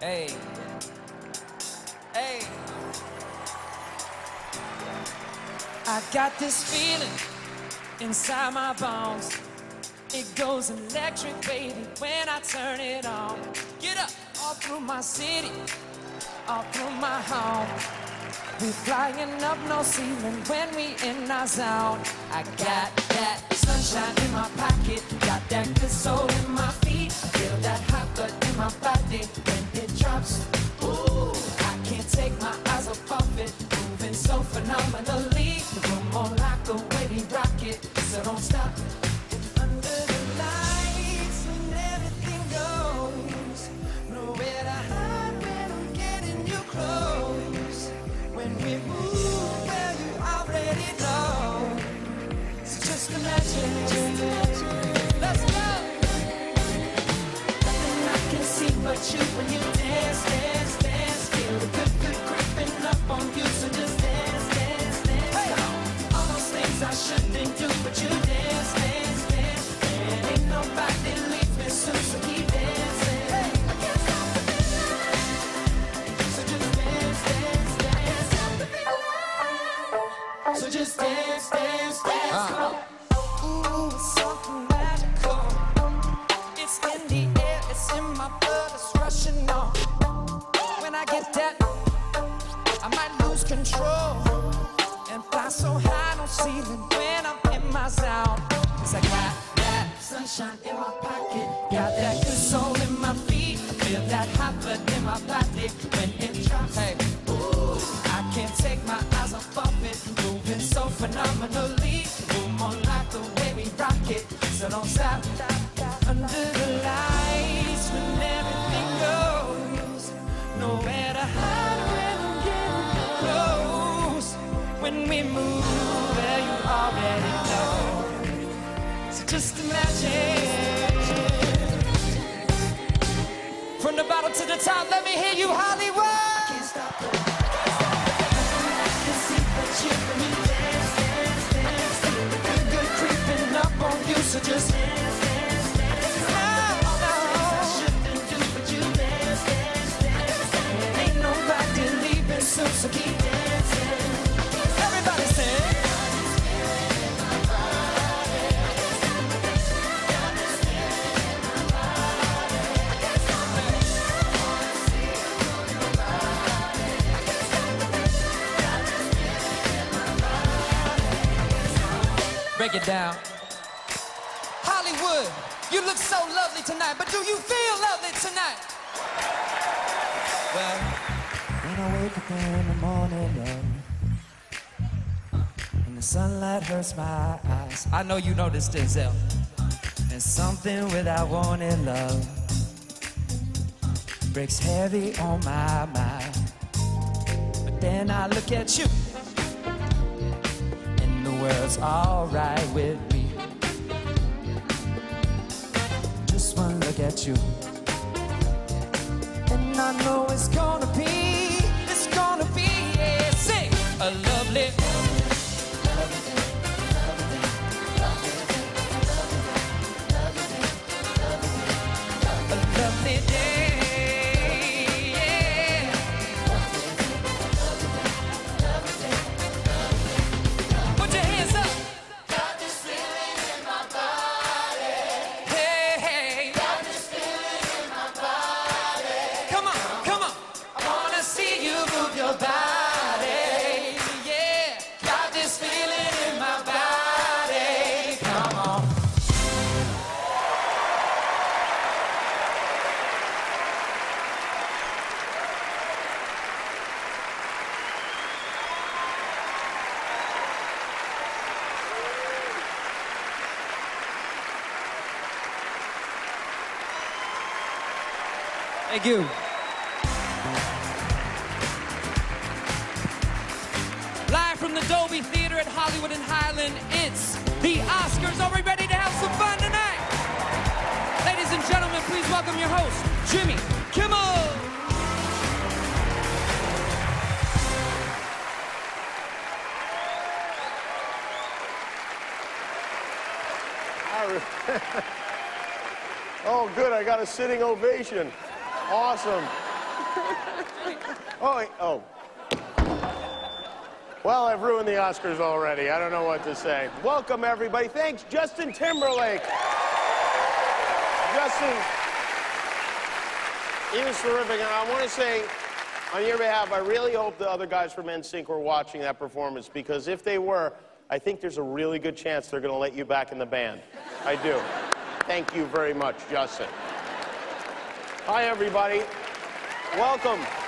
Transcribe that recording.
Hey. Hey. I got this feeling inside my bones. It goes electric, baby, when I turn it on. Get up all through my city, all through my home. We flying up no ceiling when we in our zone. I got that sunshine in my pocket, got that good soul in my feet. Feel that hot blood in my body drops. Ooh, I can't take my eyes off of it, moving so phenomenally. Room on like the way we rock it, so don't stop. Under the lights when everything goes, nowhere to hide when I'm getting you close. When we move, well you already know. So just imagine, let's you when you dance. Ceiling when I'm in my zone. 'Cause I got that sunshine in my pocket, got that good soul in my feet. Feel that hot blood in my body when it drops. Hey, ooh, I can't take my eyes off of it, moving so phenomenally. Move on like the way we rock it, so don't stop. Under the lights when everything goes, I'm getting close. When we move, just imagine. From the bottom to the top, let me hear you, Hollywood. Break it down. Hollywood, you look so lovely tonight, but do you feel lovely tonight? Well, when I wake up in the morning, uh, and the sunlight hurts my eyes. I know you know this, Denzel. And something without warning, love, breaks heavy on my mind. But then I look at you world's alright with me. Just one look at you, Thank you. Live from the Dolby Theater at Hollywood and Highland, it's the Oscars. Are we ready to have some fun tonight? Ladies and gentlemen, please welcome your host, Jimmy Kimmel. Oh, good. I got a sitting ovation. Awesome. Oh, oh. Well, I've ruined the Oscars already. I don't know what to say. Welcome, everybody. Thanks, Justin Timberlake. Justin, he was terrific. And I want to say, on your behalf, I really hope the other guys from NSYNC were watching that performance because if they were, I think there's a really good chance they're going to let you back in the band. I do. Thank you very much, Justin. Hi, everybody. Welcome.